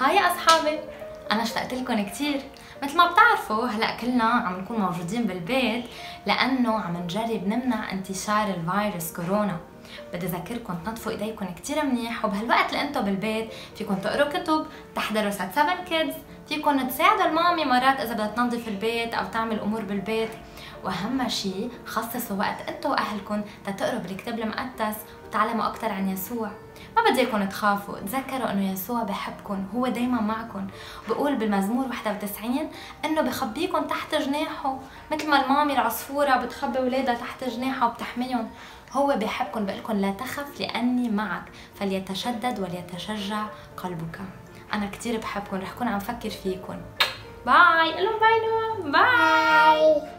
هاي يا أصحابي. أنا اشتقت لكم كثير مثل ما بتعرفوا هلأ كلنا عم نكون موجودين بالبيت لأنه عم نجرب نمنع انتشار الفيروس كورونا. بدي أذكركم تنظفوا إيديكم كثير منيح وبهالوقت اللي أنتم بالبيت فيكم تقروا كتب تحضروا سات 7 كيدز فيكم تساعدوا المامي مرات إذا بدها تنظف البيت أو تعمل أمور بالبيت. وأهم شيء خصصوا وقت أنتم واهلكم تتقروا بالكتاب المقدس وتعلموا أكثر عن يسوع. ما بدي اياكم تخافوا تذكروا إنه يسوع بحبكم هو دايما معكم بقول بالمزمور 91 إنه بخبيكم تحت جناحه. مثل ما ال mommy العصفورة بتخبي أولادها تحت جناحها وبتحميهم هو بحبكم بقول لا تخف لأني معك. فليتشدد وليتشجع قلبك. أنا كثير بحبكم رح كون عم فكر فيكم bye قول لهم bye. bye.